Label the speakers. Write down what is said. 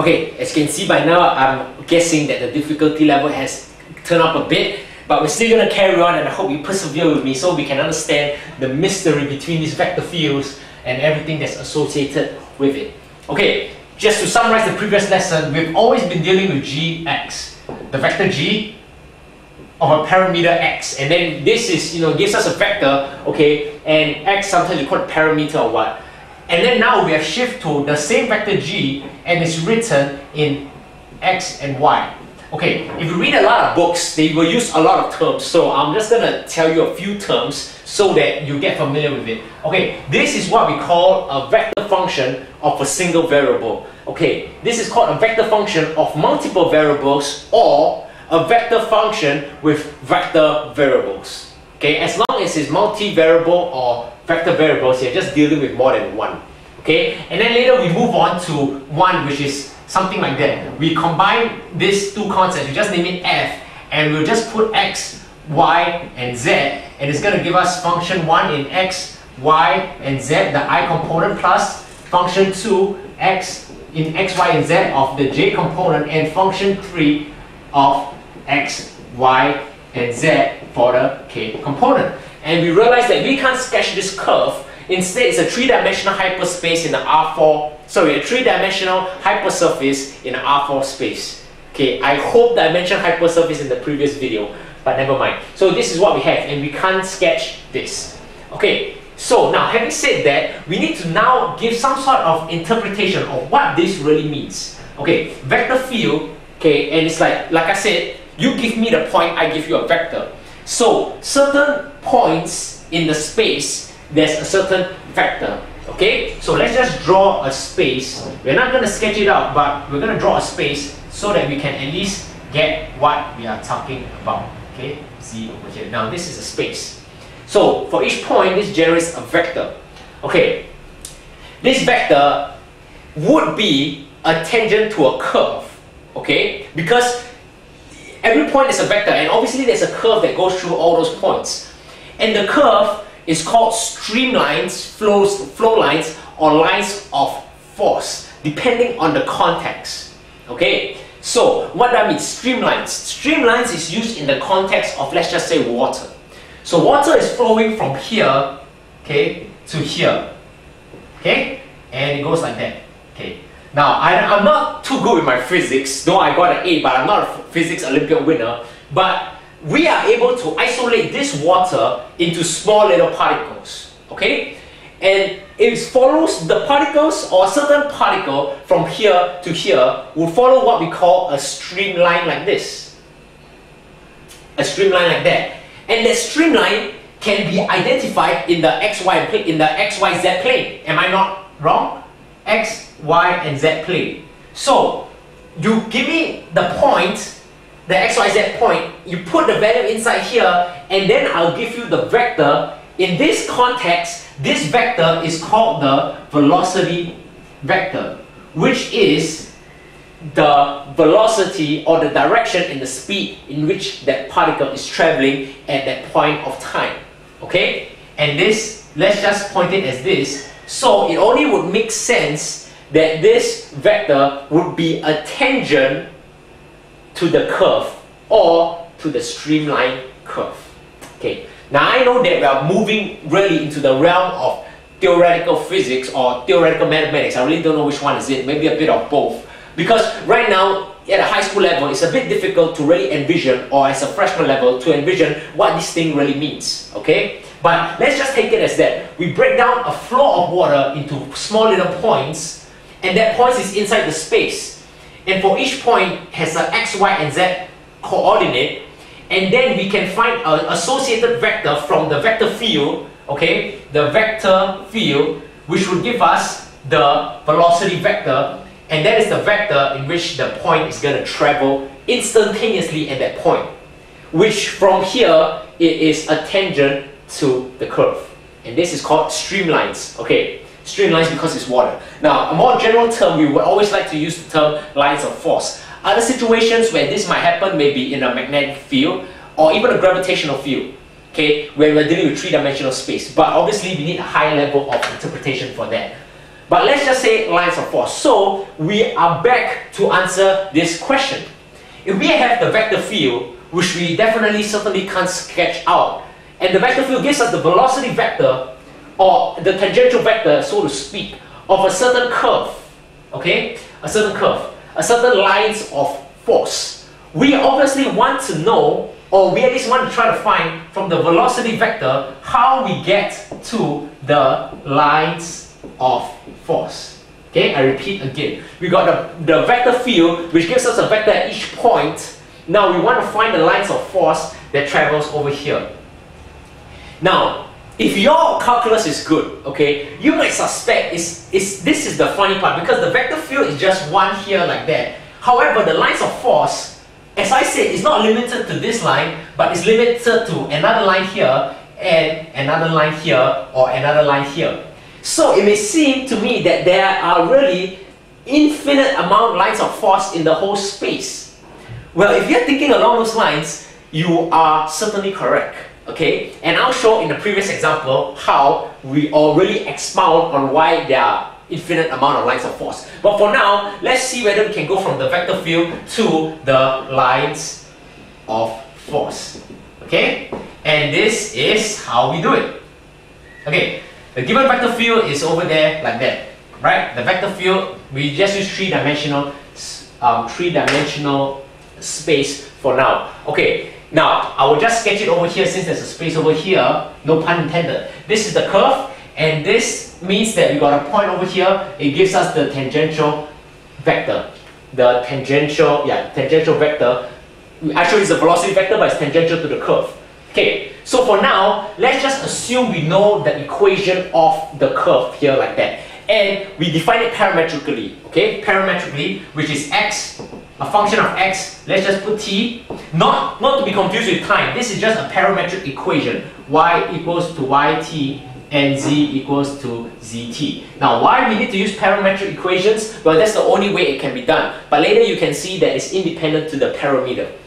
Speaker 1: Okay, as you can see by now, I'm guessing that the difficulty level has turned up a bit, but we're still gonna carry on and I hope you persevere with me so we can understand the mystery between these vector fields and everything that's associated with it. Okay, just to summarize the previous lesson, we've always been dealing with gx, the vector g of a parameter x, and then this is, you know, gives us a vector, okay, and x sometimes you call it parameter or what. And then now we have shift to the same vector g and it's written in x and y. Okay, if you read a lot of books, they will use a lot of terms. So I'm just gonna tell you a few terms so that you get familiar with it. Okay, this is what we call a vector function of a single variable. Okay, this is called a vector function of multiple variables or a vector function with vector variables. Okay, as long as it's multi-variable or vector variables, you're just dealing with more than one. Okay, and then later we move on to one which is something like that. We combine these two concepts, we just name it f, and we'll just put x, y, and z, and it's going to give us function 1 in x, y, and z, the i component, plus function 2, x in x, y, and z of the j component, and function 3 of x, y, and z for the k component. And we realize that we can't sketch this curve Instead, it's a three-dimensional hyperspace in the R4, sorry, a three-dimensional hypersurface in the R4 space. Okay, I hope that I mentioned hypersurface in the previous video, but never mind. So this is what we have, and we can't sketch this. Okay, so now having said that, we need to now give some sort of interpretation of what this really means. Okay, vector field, okay, and it's like, like I said, you give me the point, I give you a vector. So certain points in the space there's a certain vector. Okay, so let's just draw a space. We're not going to sketch it out, but we're going to draw a space so that we can at least get what we are talking about. Okay, see over here. Now this is a space. So for each point, this generates a vector. Okay, this vector would be a tangent to a curve. Okay, because every point is a vector, and obviously there's a curve that goes through all those points. And the curve is called streamlines, flows, flow lines, or lines of force, depending on the context. Okay, so what that means, streamlines. Streamlines is used in the context of, let's just say, water. So water is flowing from here, okay, to here, okay, and it goes like that, okay. Now, I, I'm not too good with my physics, though I got an A, but I'm not a physics Olympiad winner, but we are able to isolate this water into small little particles, okay? And it follows the particles or certain particle from here to here will follow what we call a streamline like this. A streamline like that. And that streamline can be identified in the XY plane, in the XYZ plane. Am I not wrong? X, Y, and Z plane. So you give me the point the xyz point, you put the value inside here, and then I'll give you the vector. In this context, this vector is called the velocity vector, which is the velocity or the direction and the speed in which that particle is traveling at that point of time. Okay? And this, let's just point it as this. So it only would make sense that this vector would be a tangent to the curve or to the streamline curve. Okay. Now I know that we are moving really into the realm of theoretical physics or theoretical mathematics. I really don't know which one is it. Maybe a bit of both. Because right now, at a high school level, it's a bit difficult to really envision, or as a freshman level, to envision what this thing really means. Okay? But let's just take it as that. We break down a flow of water into small little points, and that point is inside the space. And for each point has an x, y, and z coordinate. And then we can find an associated vector from the vector field, okay? The vector field, which will give us the velocity vector. And that is the vector in which the point is going to travel instantaneously at that point. Which from here, it is a tangent to the curve. And this is called streamlines, okay? Streamlines because it's water. Now, a more general term, we would always like to use the term lines of force. Other situations where this might happen may be in a magnetic field or even a gravitational field, okay, where we're dealing with three-dimensional space. But obviously, we need a high level of interpretation for that. But let's just say lines of force. So we are back to answer this question. If we have the vector field, which we definitely certainly can't sketch out, and the vector field gives us the velocity vector, or the tangential vector, so to speak, of a certain curve, okay? A certain curve, a certain lines of force. We obviously want to know, or we at least want to try to find from the velocity vector how we get to the lines of force. Okay, I repeat again. We got the, the vector field, which gives us a vector at each point. Now we want to find the lines of force that travels over here. Now, if your calculus is good, okay, you might suspect is is this is the funny part because the vector field is just one here like that. However, the lines of force, as I said, is not limited to this line, but it's limited to another line here and another line here or another line here. So it may seem to me that there are really infinite amount of lines of force in the whole space. Well, if you're thinking along those lines, you are certainly correct. Okay, and I'll show in the previous example how we already expound on why there are infinite amount of lines of force. But for now, let's see whether we can go from the vector field to the lines of force. Okay, and this is how we do it. Okay, the given vector field is over there like that, right? The vector field, we just use three-dimensional um, three-dimensional space for now. Okay, now I will just sketch it over here since there's a space over here, no pun intended. This is the curve, and this means that we got a point over here, it gives us the tangential vector. The tangential, yeah, tangential vector. Actually, it's a velocity vector, but it's tangential to the curve. Okay, so for now, let's just assume we know the equation of the curve here like that. And we define it parametrically, okay? Parametrically, which is x, a function of x, let's just put t. Not, not to be confused with time, this is just a parametric equation. y equals to yt and z equals to zt. Now why we need to use parametric equations? Well that's the only way it can be done. But later you can see that it's independent to the parameter.